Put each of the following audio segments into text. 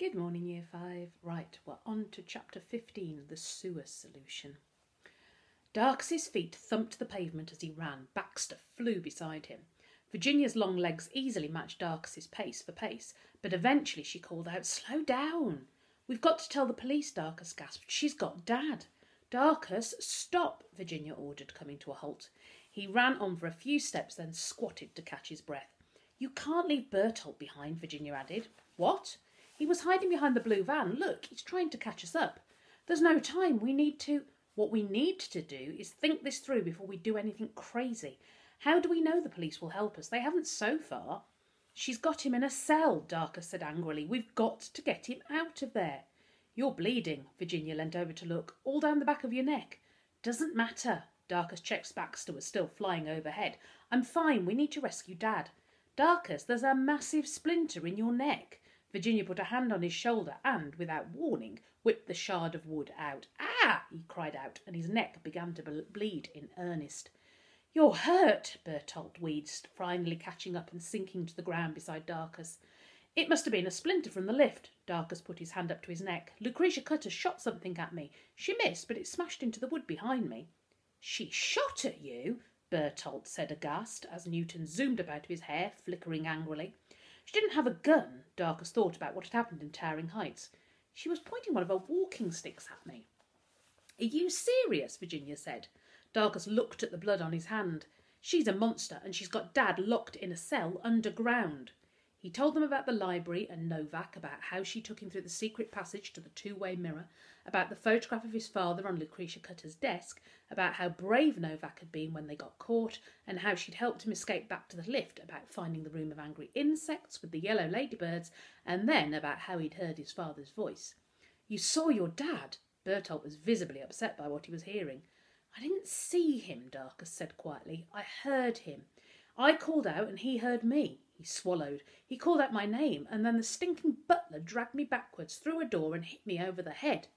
Good morning, Year 5. Right, we're on to Chapter 15 The Sewer Solution. Dark's feet thumped the pavement as he ran. Baxter flew beside him. Virginia's long legs easily matched Dark's pace for pace, but eventually she called out, Slow down! We've got to tell the police, Darkus gasped. She's got Dad. Darkus, stop, Virginia ordered, coming to a halt. He ran on for a few steps, then squatted to catch his breath. You can't leave Bertolt behind, Virginia added. What? He was hiding behind the blue van. Look, he's trying to catch us up. There's no time. We need to. What we need to do is think this through before we do anything crazy. How do we know the police will help us? They haven't so far. She's got him in a cell, Darkus said angrily. We've got to get him out of there. You're bleeding. Virginia leant over to look. All down the back of your neck. Doesn't matter. Darkus checked Baxter was still flying overhead. I'm fine. We need to rescue Dad. Darkus, there's a massive splinter in your neck. Virginia put a hand on his shoulder and, without warning, whipped the shard of wood out. Ah! he cried out, and his neck began to bleed in earnest. You're hurt, Bertolt wheezed, finally catching up and sinking to the ground beside Darkus. It must have been a splinter from the lift. Darkus put his hand up to his neck. Lucretia Cutter shot something at me. She missed, but it smashed into the wood behind me. She shot at you? Bertolt said aghast, as Newton zoomed about his hair, flickering angrily. She didn't have a gun, Darkus thought about what had happened in Towering Heights. She was pointing one of her walking sticks at me. Are you serious? Virginia said. Darkus looked at the blood on his hand. She's a monster, and she's got Dad locked in a cell underground. He told them about the library and Novak, about how she took him through the secret passage to the two way mirror, about the photograph of his father on Lucretia Cutter's desk, about how brave Novak had been when they got caught, and how she'd helped him escape back to the lift, about finding the room of angry insects with the yellow ladybirds, and then about how he'd heard his father's voice. You saw your dad? Bertolt was visibly upset by what he was hearing. I didn't see him, Darkus said quietly. I heard him. I called out and he heard me. He swallowed. He called out my name, and then the stinking butler dragged me backwards through a door and hit me over the head.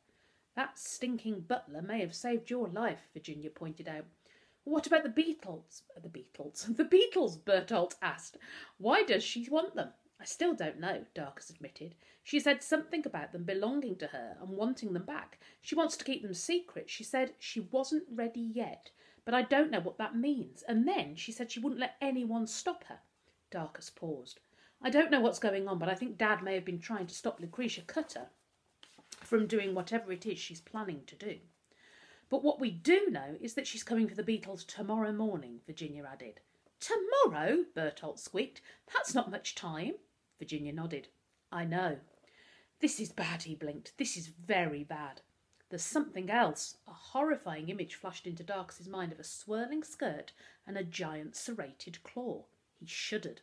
That stinking butler may have saved your life, Virginia pointed out. What about the beetles? The beetles? The beetles, Bertolt asked. Why does she want them? I still don't know, Darkus admitted. She said something about them belonging to her and wanting them back. She wants to keep them secret. She said she wasn't ready yet, but I don't know what that means. And then she said she wouldn't let anyone stop her. Darkus paused. I don't know what's going on, but I think Dad may have been trying to stop Lucretia Cutter from doing whatever it is she's planning to do. But what we do know is that she's coming for the beetles tomorrow morning, Virginia added. Tomorrow? Bertolt squeaked. That's not much time. Virginia nodded. I know. This is bad, he blinked. This is very bad. There's something else. A horrifying image flashed into Darkus's mind of a swirling skirt and a giant serrated claw. He shuddered.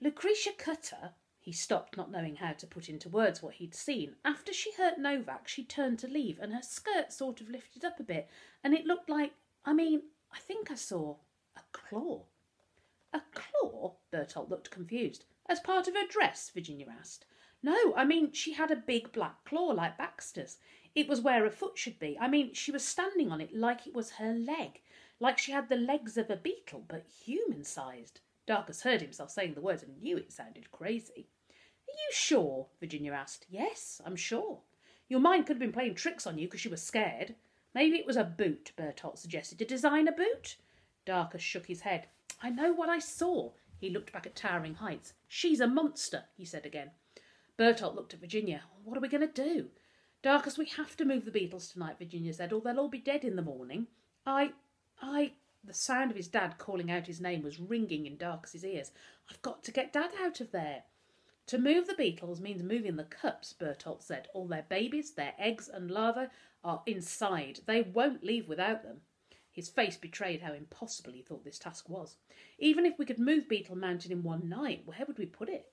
Lucretia Cutter, he stopped, not knowing how to put into words what he'd seen. After she hurt Novak, she turned to leave, and her skirt sort of lifted up a bit, and it looked like I mean, I think I saw a claw. A claw? Bertolt looked confused. As part of her dress? Virginia asked. No, I mean, she had a big black claw like Baxter's. It was where a foot should be. I mean, she was standing on it like it was her leg like she had the legs of a beetle, but human sized. Darkus heard himself saying the words and knew it sounded crazy. Are you sure? Virginia asked. Yes, I'm sure. Your mind could have been playing tricks on you because you were scared. Maybe it was a boot, Bertolt suggested. To design a designer boot? Darkus shook his head. I know what I saw. He looked back at Towering Heights. She's a monster, he said again. Bertolt looked at Virginia. What are we going to do? Darkus, we have to move the beetles tonight, Virginia said, or they'll all be dead in the morning. I I. The sound of his dad calling out his name was ringing in Darkus's ears. I've got to get Dad out of there. To move the beetles means moving the cups, Bertolt said. All their babies, their eggs and larvae are inside. They won't leave without them. His face betrayed how impossible he thought this task was. Even if we could move Beetle Mountain in one night, where would we put it?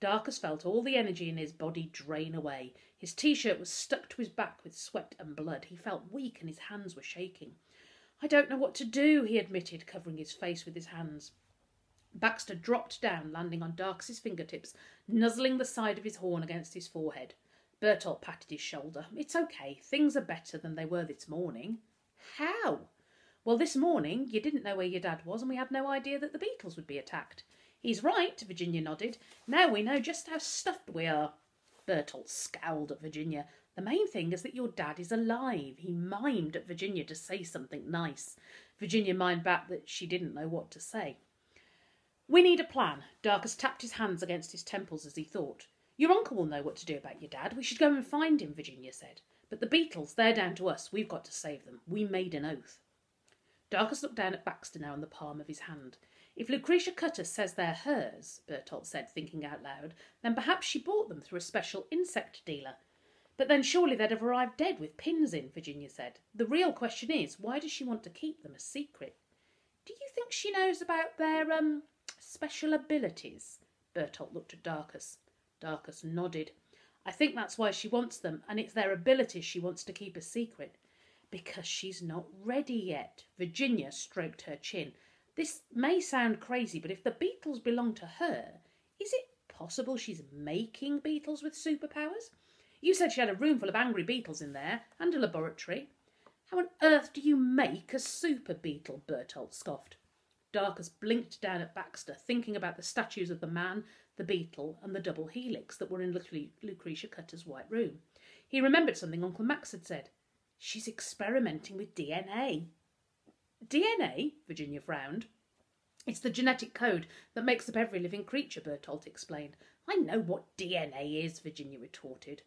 Darkus felt all the energy in his body drain away. His t shirt was stuck to his back with sweat and blood. He felt weak and his hands were shaking. I don't know what to do, he admitted, covering his face with his hands. Baxter dropped down, landing on Darkus's fingertips, nuzzling the side of his horn against his forehead. Bertolt patted his shoulder. It's okay. Things are better than they were this morning. How? Well, this morning you didn't know where your dad was, and we had no idea that the beetles would be attacked. He's right, Virginia nodded. Now we know just how stuffed we are. Bertolt scowled at Virginia. The main thing is that your dad is alive. He mimed at Virginia to say something nice. Virginia mimed back that she didn't know what to say. We need a plan. Darkus tapped his hands against his temples as he thought. Your uncle will know what to do about your dad. We should go and find him, Virginia said. But the beetles, they're down to us. We've got to save them. We made an oath. Darkus looked down at Baxter now in the palm of his hand. If Lucretia Cutter says they're hers, Bertolt said, thinking out loud, then perhaps she bought them through a special insect dealer. But then surely they'd have arrived dead with pins in, Virginia said. The real question is, why does she want to keep them a secret? Do you think she knows about their, um, special abilities? Bertolt looked at Darkus. Darkus nodded. I think that's why she wants them, and it's their abilities she wants to keep a secret. Because she's not ready yet. Virginia stroked her chin. This may sound crazy, but if the beetles belong to her, is it possible she's making beetles with superpowers? You said she had a room full of angry beetles in there, and a laboratory. How on earth do you make a super beetle? Bertolt scoffed. Darkus blinked down at Baxter, thinking about the statues of the man, the beetle, and the double helix that were in Lucretia Cutter's white room. He remembered something Uncle Max had said. She's experimenting with DNA. DNA? Virginia frowned. It's the genetic code that makes up every living creature, Bertolt explained. I know what DNA is, Virginia retorted.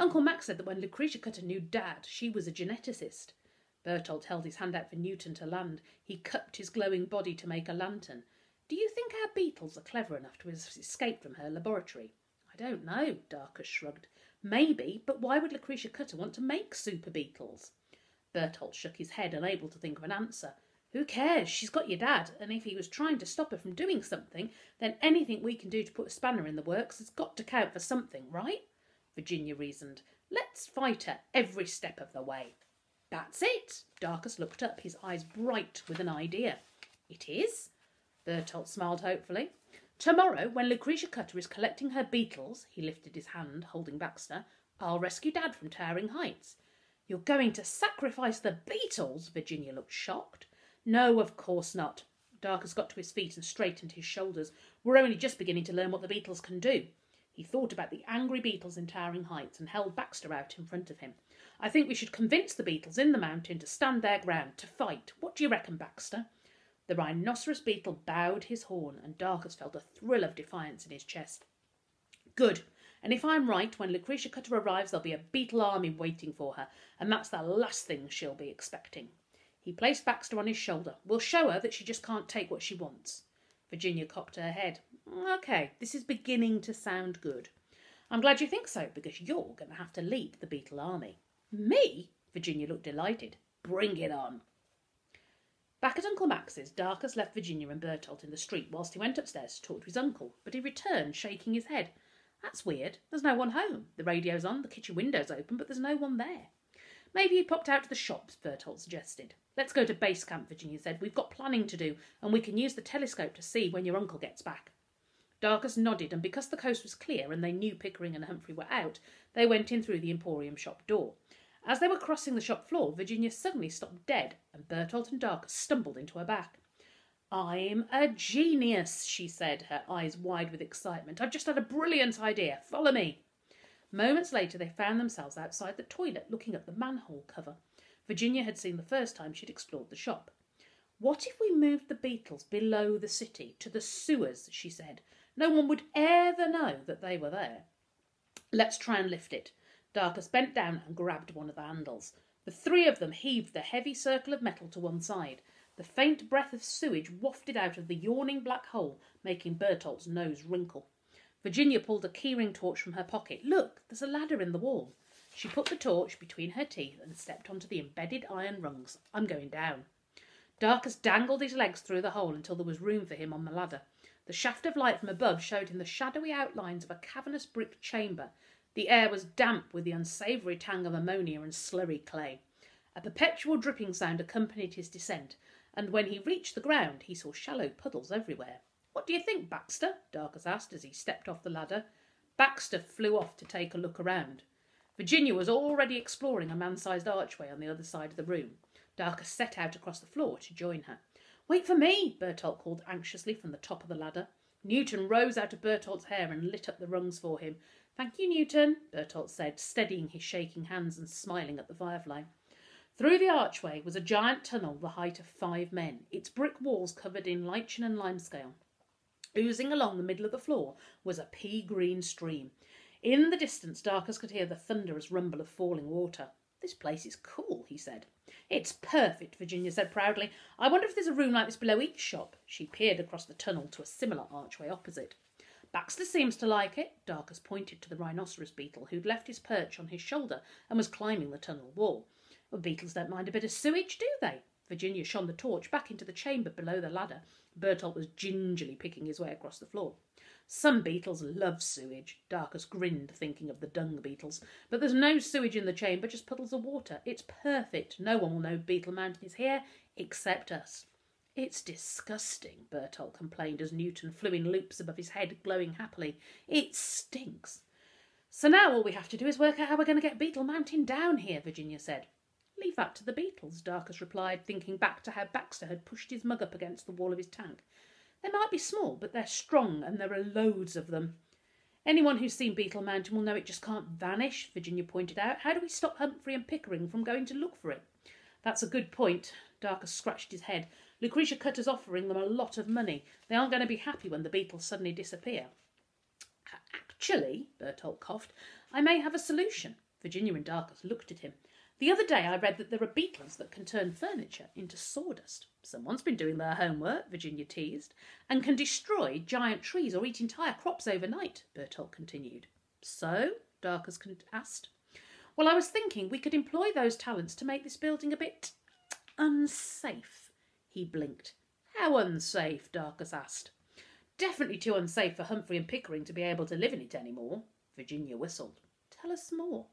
Uncle Max said that when Lucretia Cutter knew Dad, she was a geneticist. Bertolt held his hand out for Newton to land. He cupped his glowing body to make a lantern. Do you think our beetles are clever enough to escape from her laboratory? I don't know, Darkus shrugged. Maybe, but why would Lucretia Cutter want to make super beetles? Bertolt shook his head, unable to think of an answer. Who cares? She's got your dad, and if he was trying to stop her from doing something, then anything we can do to put a spanner in the works has got to count for something, right? Virginia reasoned. Let's fight her every step of the way. That's it. Darkus looked up, his eyes bright with an idea. It is? Bertolt smiled hopefully. Tomorrow, when Lucretia Cutter is collecting her beetles, he lifted his hand, holding Baxter, I'll rescue Dad from Towering Heights. You're going to sacrifice the beetles? Virginia looked shocked. No, of course not. Darkus got to his feet and straightened his shoulders. We're only just beginning to learn what the beetles can do. He thought about the angry beetles in Towering Heights and held Baxter out in front of him. I think we should convince the beetles in the mountain to stand their ground, to fight. What do you reckon, Baxter? The rhinoceros beetle bowed his horn, and Darkus felt a thrill of defiance in his chest. Good. And if I'm right, when Lucretia Cutter arrives, there'll be a beetle army waiting for her, and that's the last thing she'll be expecting. He placed Baxter on his shoulder. We'll show her that she just can't take what she wants. Virginia cocked her head. OK, this is beginning to sound good. I'm glad you think so, because you're going to have to lead the beetle army. Me? Virginia looked delighted. Bring it on. Back at Uncle Max's, Darkus left Virginia and Bertolt in the street whilst he went upstairs to talk to his uncle, but he returned shaking his head. That's weird. There's no one home. The radio's on, the kitchen window's open, but there's no one there. Maybe he popped out to the shops, Bertolt suggested. Let's go to base camp, Virginia said. We've got planning to do, and we can use the telescope to see when your uncle gets back. Darkus nodded, and because the coast was clear and they knew Pickering and Humphrey were out, they went in through the Emporium shop door. As they were crossing the shop floor, Virginia suddenly stopped dead, and Bertolt and Darkus stumbled into her back. I'm a genius, she said, her eyes wide with excitement. I've just had a brilliant idea. Follow me. Moments later, they found themselves outside the toilet looking at the manhole cover. Virginia had seen the first time she'd explored the shop. What if we moved the beetles below the city, to the sewers, she said. No one would ever know that they were there. Let's try and lift it. Darkus bent down and grabbed one of the handles. The three of them heaved the heavy circle of metal to one side. The faint breath of sewage wafted out of the yawning black hole, making Bertolt's nose wrinkle. Virginia pulled a keyring torch from her pocket. Look, there's a ladder in the wall. She put the torch between her teeth and stepped onto the embedded iron rungs. I'm going down. Darkus dangled his legs through the hole until there was room for him on the ladder. The shaft of light from above showed him the shadowy outlines of a cavernous brick chamber. The air was damp with the unsavoury tang of ammonia and slurry clay. A perpetual dripping sound accompanied his descent, and when he reached the ground he saw shallow puddles everywhere. What do you think, Baxter? Darkus asked as he stepped off the ladder. Baxter flew off to take a look around. Virginia was already exploring a man-sized archway on the other side of the room. Darkus set out across the floor to join her. Wait for me, Bertolt called anxiously from the top of the ladder. Newton rose out of Bertolt's hair and lit up the rungs for him. Thank you, Newton, Bertolt said, steadying his shaking hands and smiling at the firefly. Through the archway was a giant tunnel the height of five men, its brick walls covered in lichen and limescale. Oozing along the middle of the floor was a pea green stream. In the distance, Darkus could hear the thunderous rumble of falling water. This place is cool, he said. It's perfect, Virginia said proudly. I wonder if there's a room like this below each shop. She peered across the tunnel to a similar archway opposite. Baxter seems to like it. Darkus pointed to the rhinoceros beetle, who'd left his perch on his shoulder and was climbing the tunnel wall. Well, beetles don't mind a bit of sewage, do they? Virginia shone the torch back into the chamber below the ladder. Bertolt was gingerly picking his way across the floor. Some beetles love sewage. Darkus grinned, thinking of the dung beetles. But there's no sewage in the chamber, just puddles of water. It's perfect. No one will know Beetle Mountain is here except us. It's disgusting, Bertolt complained as Newton flew in loops above his head, glowing happily. It stinks. So now all we have to do is work out how we're going to get Beetle Mountain down here, Virginia said. Leave that to the beetles, Darkus replied, thinking back to how Baxter had pushed his mug up against the wall of his tank. They might be small, but they're strong, and there are loads of them. Anyone who's seen Beetle Mountain will know it just can't vanish, Virginia pointed out. How do we stop Humphrey and Pickering from going to look for it? That's a good point. Darkus scratched his head. Lucretia Cutter's offering them a lot of money. They aren't going to be happy when the beetles suddenly disappear. Actually, Bertolt coughed, I may have a solution. Virginia and Darkus looked at him. The other day I read that there are beetles that can turn furniture into sawdust. Someone's been doing their homework, Virginia teased, and can destroy giant trees or eat entire crops overnight, Bertolt continued. So? Darkus asked. Well, I was thinking we could employ those talents to make this building a bit unsafe. He blinked. How unsafe? Darkus asked. Definitely too unsafe for Humphrey and Pickering to be able to live in it any more. Virginia whistled. Tell us more.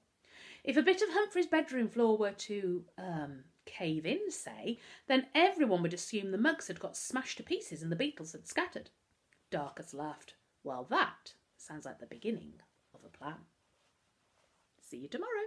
If a bit of Humphrey's bedroom floor were to um, cave in, say, then everyone would assume the mugs had got smashed to pieces and the beetles had scattered. Darkus laughed. Well, that sounds like the beginning of a plan. See you tomorrow.